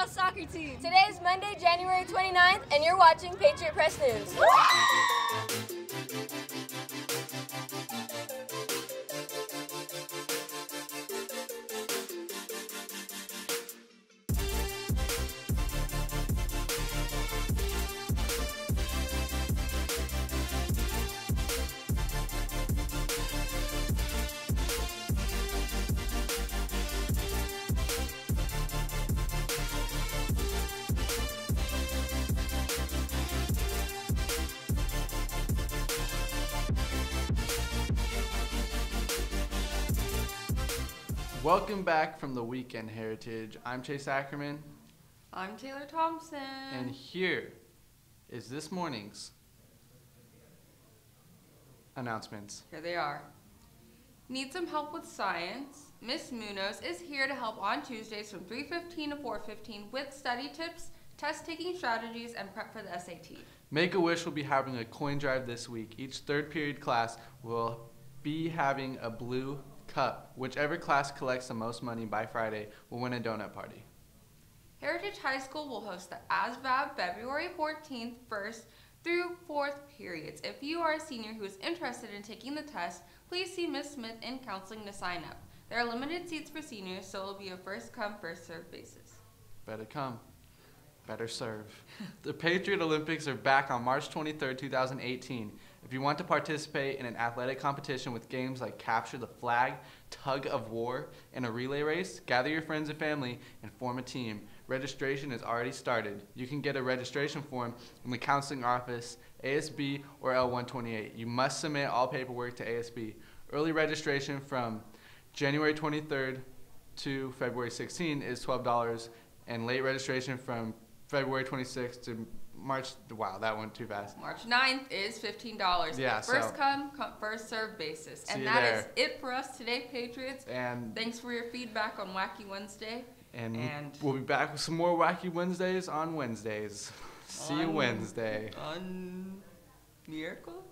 girls soccer team. Today is Monday, January 29th, and you're watching Patriot Press News. Welcome back from the Weekend Heritage. I'm Chase Ackerman, I'm Taylor Thompson. and here is this morning's announcements. here they are. Need some help with science? Miss Munoz is here to help on Tuesdays from 3:15 to 4:15 with study tips, test taking strategies, and prep for the SAT. Make a Wish will be having a coin drive this week. Each third period class will be having a blue cup. Whichever class collects the most money by Friday will win a donut party. Heritage High School will host the ASVAB February 14th, 1st through 4th periods. If you are a senior who is interested in taking the test, please see Miss Smith in counseling to sign up. There are limited seats for seniors, so it will be a first come, first served basis. Better come. Better serve. the Patriot Olympics are back on March 23rd, 2018. If you want to participate in an athletic competition with games like capture the flag, tug of war, and a relay race, gather your friends and family and form a team. Registration is already started. You can get a registration form in the counseling office, ASB, or L128. You must submit all paperwork to ASB. Early registration from January 23rd to February 16 is $12, and late registration from February 26th to March. Wow, that went too fast. March 9th is $15. Yeah, First so- come, come, first served basis. And that is there. it for us today, Patriots. And Thanks for your feedback on Wacky Wednesday. and, and- we'll be back with some more wacky Wednesdays on Wednesdays. See you Wednesday. On Miracle?